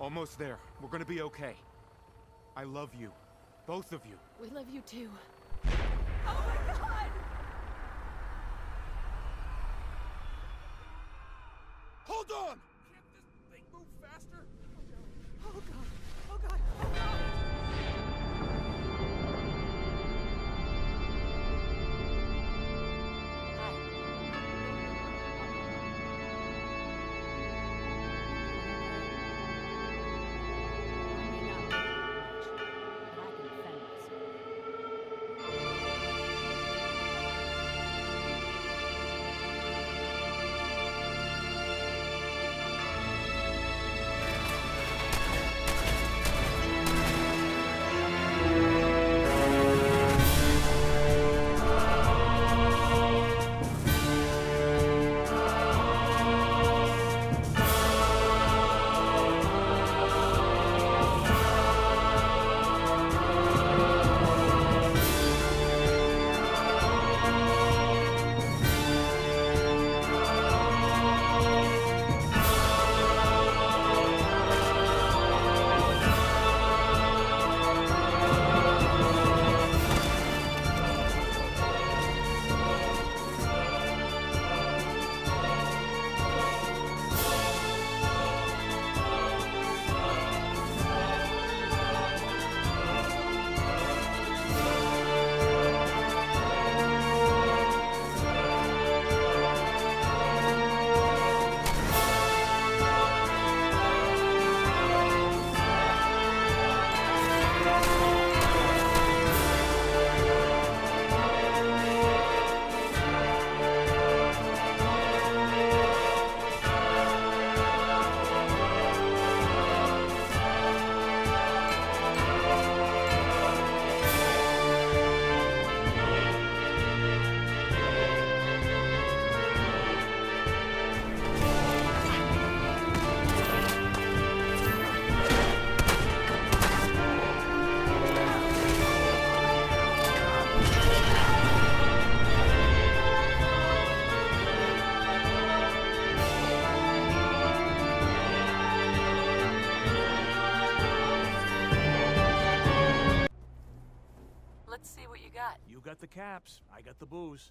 Almost there. We're gonna be okay. I love you. Both of you. We love you too. Oh my god! Hold on! Can't this thing move faster? got? You got the caps. I got the booze.